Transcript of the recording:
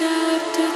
chapter.